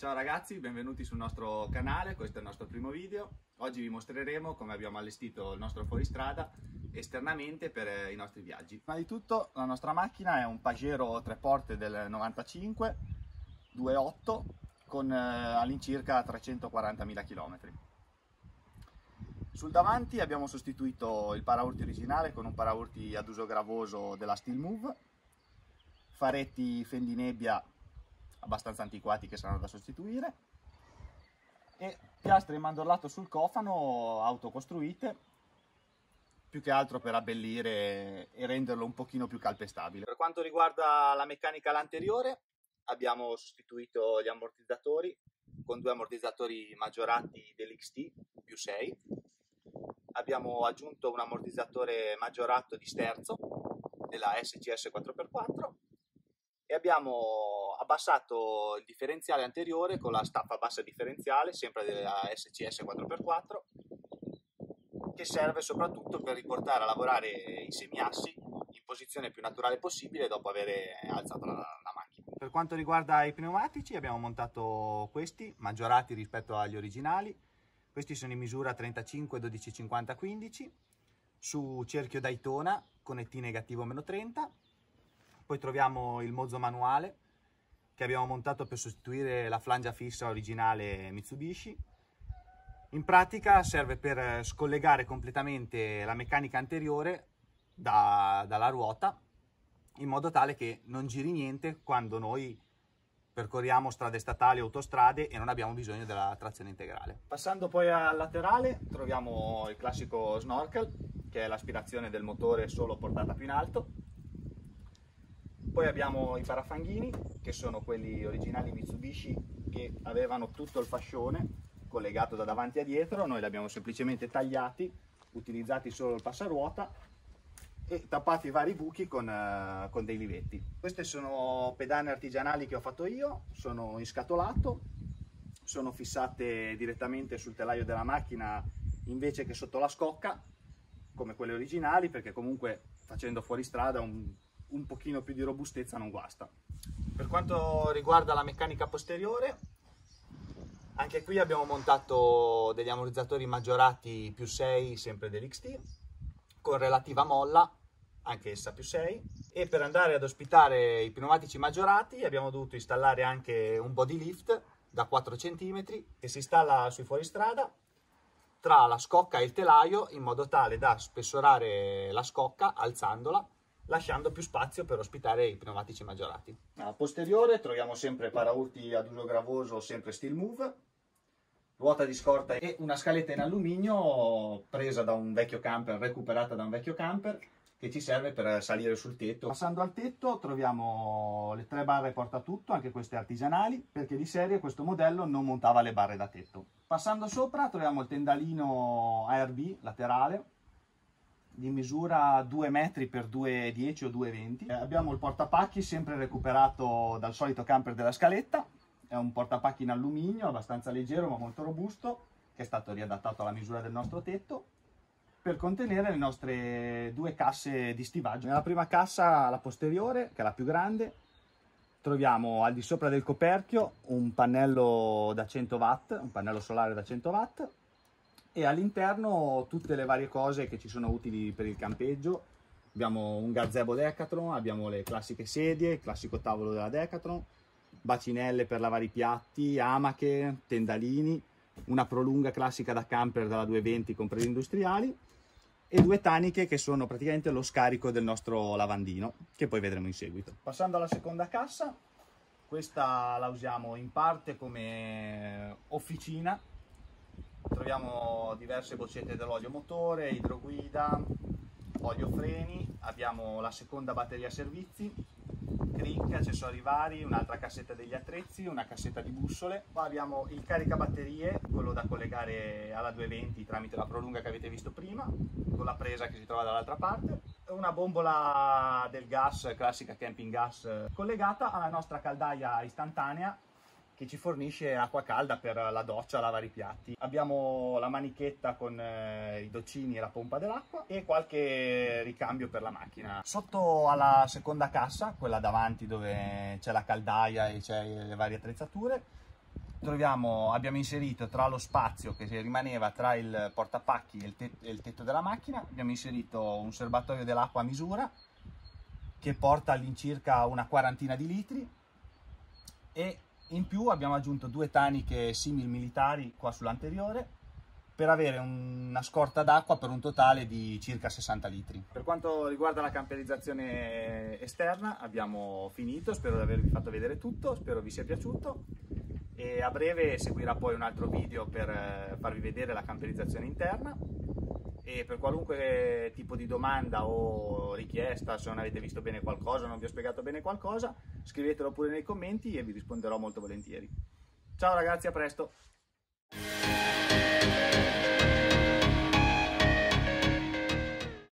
Ciao ragazzi, benvenuti sul nostro canale, questo è il nostro primo video. Oggi vi mostreremo come abbiamo allestito il nostro fuoristrada esternamente per eh, i nostri viaggi. Prima di tutto la nostra macchina è un Pagero 3 porte del 95 2.8 con eh, all'incirca 340.000 km. Sul davanti abbiamo sostituito il paraurti originale con un paraurti ad uso gravoso della Steel Move, faretti fendinebbia abbastanza antiquati che saranno da sostituire. E piastre in mandorlato sul cofano autocostruite più che altro per abbellire e renderlo un pochino più calpestabile. Per quanto riguarda la meccanica all'anteriore abbiamo sostituito gli ammortizzatori con due ammortizzatori maggiorati dell'XT più 6 abbiamo aggiunto un ammortizzatore maggiorato di sterzo della SCS 4x4 e abbiamo abbassato il differenziale anteriore con la staffa bassa differenziale, sempre della SCS 4x4, che serve soprattutto per riportare a lavorare i semiassi in posizione più naturale possibile dopo aver alzato la, la macchina. Per quanto riguarda i pneumatici abbiamo montato questi, maggiorati rispetto agli originali, questi sono in misura 35, 12, 50, 15 su cerchio Daytona con ET negativo meno 30. Poi troviamo il mozzo manuale che abbiamo montato per sostituire la flangia fissa originale Mitsubishi. In pratica serve per scollegare completamente la meccanica anteriore da, dalla ruota in modo tale che non giri niente quando noi percorriamo strade statali, autostrade e non abbiamo bisogno della trazione integrale. Passando poi al laterale troviamo il classico snorkel che è l'aspirazione del motore solo portata più in alto. Poi abbiamo i parafanghini che sono quelli originali Mitsubishi che avevano tutto il fascione collegato da davanti a dietro, noi li abbiamo semplicemente tagliati, utilizzati solo il passaruota e tappati i vari buchi con, uh, con dei livetti. Queste sono pedane artigianali che ho fatto io, sono in scatolato, sono fissate direttamente sul telaio della macchina invece che sotto la scocca, come quelle originali, perché comunque facendo fuori strada un, un pochino più di robustezza non guasta. Per quanto riguarda la meccanica posteriore, anche qui abbiamo montato degli ammortizzatori maggiorati più 6, sempre dell'XT, con relativa molla anche essa più 6 e per andare ad ospitare i pneumatici maggiorati abbiamo dovuto installare anche un body lift da 4 cm che si installa sui fuoristrada tra la scocca e il telaio in modo tale da spessorare la scocca alzandola lasciando più spazio per ospitare i pneumatici maggiorati. A posteriore troviamo sempre paraurti ad uso gravoso, sempre Steel Move, ruota di scorta e una scaletta in alluminio presa da un vecchio camper, recuperata da un vecchio camper che ci serve per salire sul tetto. Passando al tetto troviamo le tre barre portatutto, anche queste artigianali, perché di serie questo modello non montava le barre da tetto. Passando sopra troviamo il tendalino ARB laterale, di misura 2 metri per 2,10 o 2,20. Eh, abbiamo il portapacchi sempre recuperato dal solito camper della scaletta, è un portapacchi in alluminio abbastanza leggero ma molto robusto, che è stato riadattato alla misura del nostro tetto per contenere le nostre due casse di stivaggio. Nella prima cassa, la posteriore, che è la più grande, troviamo al di sopra del coperchio un pannello da 100 watt, un pannello solare da 100 watt e all'interno tutte le varie cose che ci sono utili per il campeggio. Abbiamo un gazebo Decathlon, abbiamo le classiche sedie, il classico tavolo della Decathlon, bacinelle per lavare i piatti, amache, tendalini, una prolunga classica da camper dalla 220 con prese industriali e due taniche che sono praticamente lo scarico del nostro lavandino, che poi vedremo in seguito. Passando alla seconda cassa, questa la usiamo in parte come officina, troviamo diverse boccette dell'olio motore, idroguida, olio freni, abbiamo la seconda batteria servizi, cric, accessori vari, un'altra cassetta degli attrezzi, una cassetta di bussole. Qua abbiamo il caricabatterie, quello da collegare alla 220 tramite la prolunga che avete visto prima, con la presa che si trova dall'altra parte. Una bombola del gas, classica camping gas, collegata alla nostra caldaia istantanea che ci fornisce acqua calda per la doccia, lavare i piatti. Abbiamo la manichetta con eh, i doccini e la pompa dell'acqua e qualche ricambio per la macchina. Sotto alla seconda cassa, quella davanti dove c'è la caldaia e c'è le varie attrezzature, troviamo, abbiamo inserito tra lo spazio che rimaneva tra il portapacchi e il, e il tetto della macchina, abbiamo inserito un serbatoio dell'acqua a misura che porta all'incirca una quarantina di litri e in più abbiamo aggiunto due taniche simil militari qua sull'anteriore per avere una scorta d'acqua per un totale di circa 60 litri. Per quanto riguarda la camperizzazione esterna abbiamo finito, spero di avervi fatto vedere tutto, spero vi sia piaciuto. E a breve seguirà poi un altro video per eh, farvi vedere la camperizzazione interna. E per qualunque tipo di domanda o richiesta, se non avete visto bene qualcosa, non vi ho spiegato bene qualcosa, scrivetelo pure nei commenti e vi risponderò molto volentieri. Ciao ragazzi, a presto!